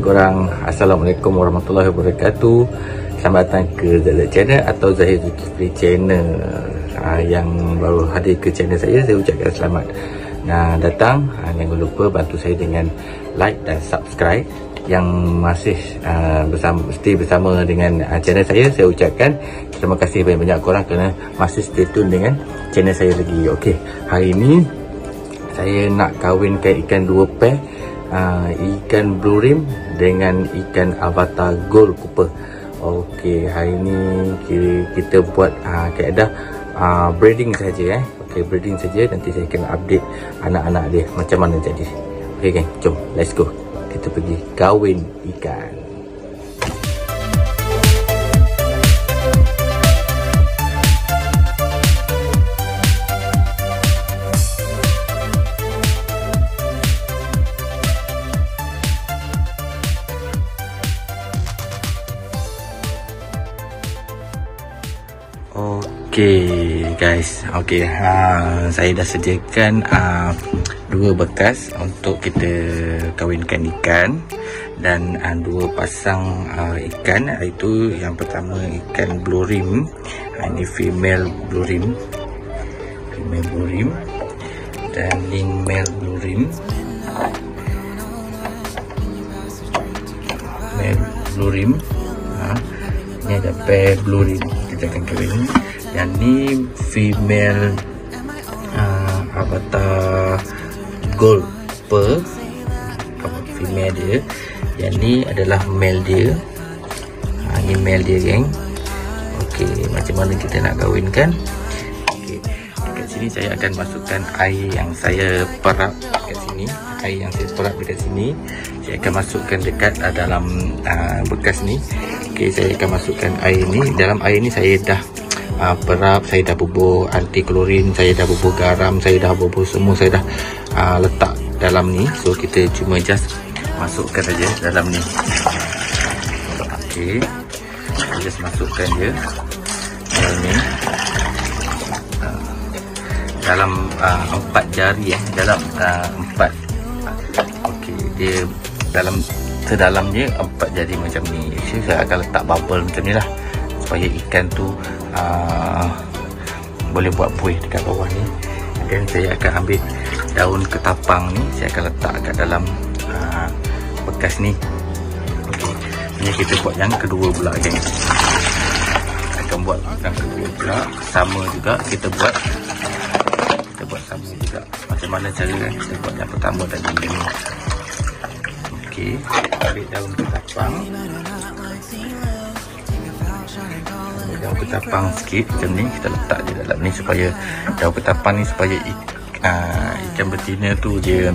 Hai korang. Assalamualaikum warahmatullahi wabarakatuh. Selamat datang ke ZZ Channel Atau Zahir Zulkifli Channel. Uh, Yang baru hadir ke channel saya Saya ucapkan selamat Nah datang. Uh, Jangan lupa bantu saya dengan Like dan subscribe. Yang masih uh, bersama, Stay bersama dengan uh, channel saya Saya ucapkan Terima kasih banyak-banyak korang Kerana masih stay tune dengan Channel saya lagi. Okey Hari ini Saya nak kahwinkan ikan dua pair uh, ikan blue rim dengan ikan avatar gold cooper. Okey, hari ni kita buat uh, kaedah uh, breeding saja eh. Okey, breeding saja nanti saya akan update anak-anak dia macam mana jadi. Okey geng, jom let's go. Kita pergi kahwin ikan. Okey guys, okey ha saya dah sediakan uh, dua bekas untuk kita kahwinkan ikan dan uh, dua pasang uh, ikan iaitu yang pertama ikan blue rim. Uh, ini female blue rim. Female blue rim dan ini male blue rim. Male blue rim. Ha, ini ada pair blue rim kita akan kahwin yang ni female uh, avatar gold per female dia. Yang ni adalah male dia. Ha, ni male dia geng. Ok macam mana kita nak kahwinkan? Ok dekat sini saya akan masukkan air yang saya perap dekat sini air yang saya perap dekat sini saya akan masukkan dekat uh, dalam uh, bekas ni Okey, saya akan masukkan air ni. Dalam air ni saya dah uh, perap, saya dah bubur anti klorin, saya dah bubur garam, saya dah bubur semua, saya dah uh, letak dalam ni. So kita cuma just masukkan saja dalam ni. Okey. Kita just masukkan dia dalam ni. Dalam uh, empat jari eh, dalam uh, empat. Dia dalam sedalamnya empat jari macam ni. So, saya akan letak bubble macam ni lah. Supaya ikan tu uh, boleh buat buih dekat bawah ni. Dan saya akan ambil daun ketapang ni saya akan letak kat dalam uh, bekas ni. Okay. ini kita buat yang kedua pula kan akan buat yang kedua pula. Sama juga kita buat kita buat sama juga. Macam mana cara kan kita buat yang pertama tadi ni ambil daun ketapang ambil daun ketapang sikit macam ni. Kita letak di dalam ni supaya daun ketapang ni supaya uh, ikan betina tu dia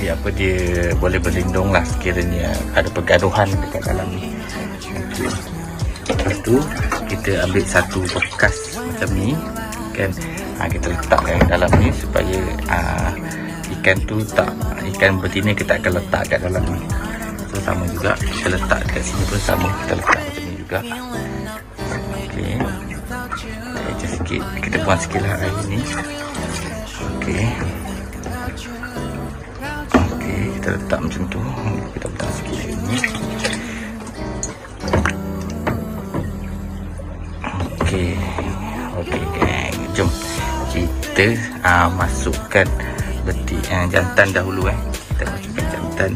dia apa dia boleh berlindung lah sekiranya ada pergaduhan dekat dalam ni. Okay. lepas tu kita ambil satu bekas macam ni kan? Ha, kita letak dalam ni supaya uh, ikan tu tak ikan betina kita akan letak kat dalam ni so sama juga. Kita letak kat sini pun sama. Kita letak macam ni juga. Ok kita sikit. Kita buang sikit lah air ni. Ok ok kita letak macam tu. Kita buang sikit air ni. Ok ok gang. Jom kita uh, masukkan beti uh, jantan dahulu eh. Kita masukkan jantan.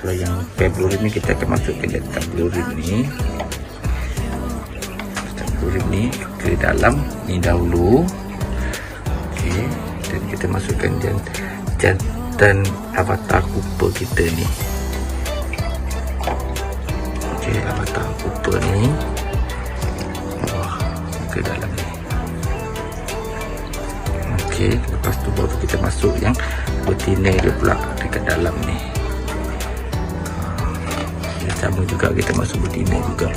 Kalau yang februari ni kita akan masukkan jantan februari ni. Jantan februari ni ke dalam ni dahulu. Okey dan kita masukkan jan, jantan avatar cooper kita ni. Okey avatar cooper ni. Wah ke dalam ni. Okey lepas tu baru kita masuk yang betina dia pula dekat dalam ni. Ya, sama juga kita masuk betina juga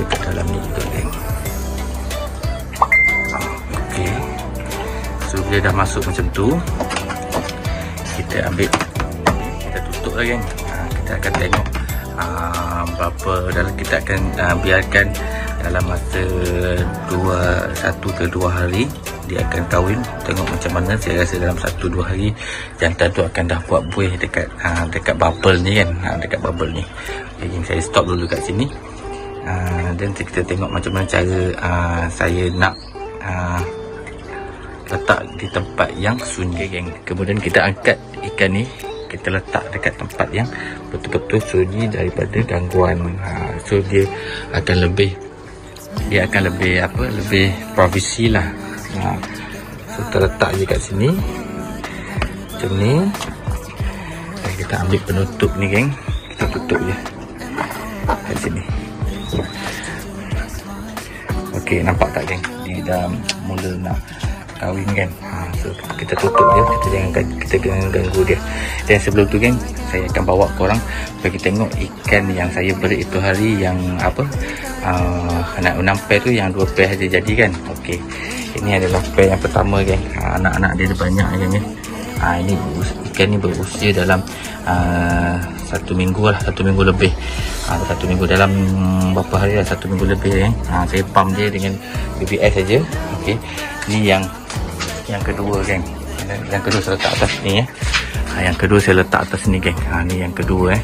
dekat dalam ni juga geng. Okey. So bila dah masuk macam tu kita ambil kita tutup lah geng. Ha, kita akan tengok uh, berapa dalam kita akan uh, biarkan dalam masa dua satu ke dua hari dia akan kahwin. Tengok macam mana. Saya rasa dalam satu dua hari jantan tu akan dah buat buih dekat uh, dekat bubble ni kan. Uh, dekat bubble ni. Jadi saya stop dulu kat sini. Uh, dan kita tengok macam mana cara uh, saya nak uh, letak di tempat yang sunyi. Geng. Kemudian kita angkat ikan ni. Kita letak dekat tempat yang betul-betul sunyi daripada gangguan. Ha, so dia akan lebih dia akan lebih apa? Lebih privacy lah ha. so terletak je kat sini. Macam ni. Dan kita ambil penutup ni geng. Kita tutup je. Kat sini. Ok nampak tak geng? Dia dah mula nak kahwin kan? Ha, so kita tutup dia. Kita jangan kita jangan ganggu dia. Dan sebelum tu kan saya akan bawa korang bagi tengok ikan yang saya beli itu hari yang apa? Uh, anak enam pair tu yang dua pair saja jadi kan? Okey ini adalah pair yang pertama kan? Ha, anak-anak dia ada banyak kan ya? Ha, ini ikan ni berusia dalam uh, satu minggu lah satu minggu lebih. Ha, satu minggu dalam berapa hari lah? Satu minggu lebih kan? Ha, saya pump dia dengan BBS saja. Okey ni yang yang kedua geng. Yang kedua saya letak atas ni ya ha, yang kedua saya letak atas ni geng. Ha, ni yang kedua eh.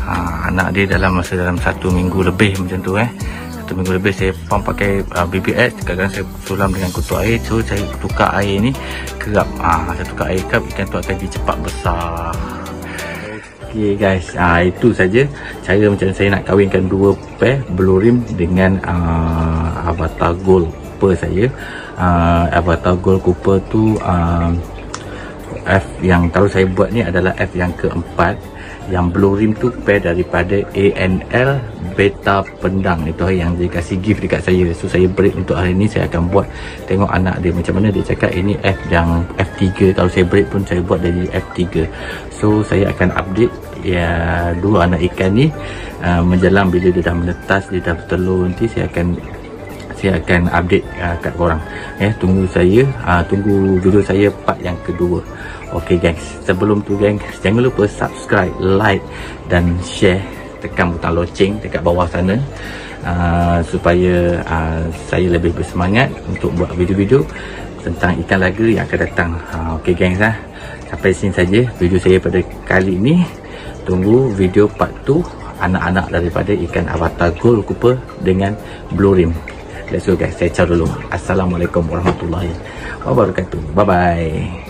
Ha, anak dia dalam masa dalam satu minggu lebih macam tu eh. Satu minggu lebih saya pump pakai uh, BBS kadang-kadang saya sulam dengan kutu air. So saya tukar air ni kerap. Ha, saya tukar air kerap ikan tu akan jadi cepat besar. Okay guys, uh, itu saja cara macam saya nak kahwinkan dua pair blue rim dengan uh, avatar gold per saya uh, Avatar Gold Cooper tu uh, F yang kalau saya buat ni adalah F yang keempat. Yang blue rim tu pair daripada ANL beta pendang. Itu yang dia kasih gift dekat saya. So saya break untuk hari ni saya akan buat. Tengok anak dia macam mana dia cakap ini F yang F3 kalau saya break pun saya buat dari F3 so saya akan update ya dua anak ikan ni. Uh, menjelang bila dia dah menetas dia dah bertelur nanti saya akan saya akan update uh, kat korang. Ya tunggu saya uh, tunggu video saya part yang kedua. Okey guys sebelum tu guys jangan lupa subscribe like dan share tekan butang loceng dekat bawah sana uh, supaya uh, saya lebih bersemangat untuk buat video-video tentang ikan laga yang akan datang. Uh, okey guys ah. Sampai sini saja video saya pada kali ini. Tunggu video part 2 anak-anak daripada ikan avatar gold cooper dengan blue rim Let's go guys, saya ciao dulu. Assalamualaikum warahmatullahi wabarakatuh. Bye bye.